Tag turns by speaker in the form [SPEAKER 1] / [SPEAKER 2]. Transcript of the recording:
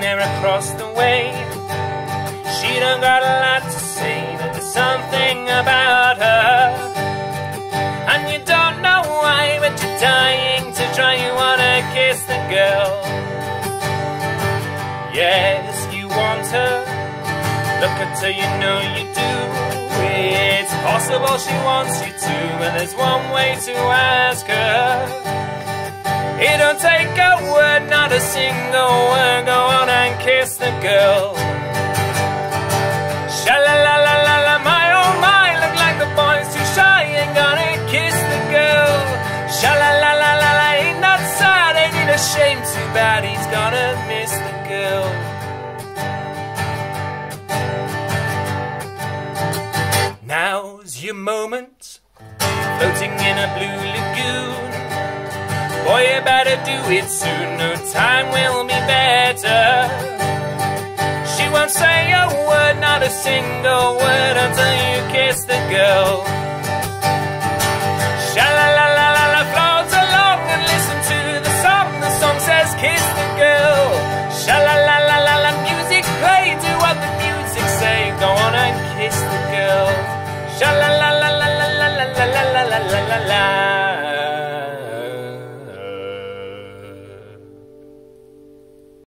[SPEAKER 1] there across the way. She don't got a lot to say, but there's something about her. And you don't know why, but you're dying to try. You wanna kiss the girl. Yes, you want her. Look at her, you know you do. It's possible she wants you to, and there's one way to ask her. It don't take a word, not a single word. Kiss the girl. Sha la la la la la, my oh my, look like the boy's too shy, ain't gonna kiss the girl. Sha la la la la la, ain't that sad, ain't it a shame? Too bad he's gonna miss the girl. Now's your moment, floating in a blue lagoon. Boy, you better do it soon, no time will be better. single word until you kiss the girl. Sha la la la la la floats along and listen to the song. The song says kiss the girl. Sha la la la la la music play, do what the music say. Go on and kiss the girl. Sha la.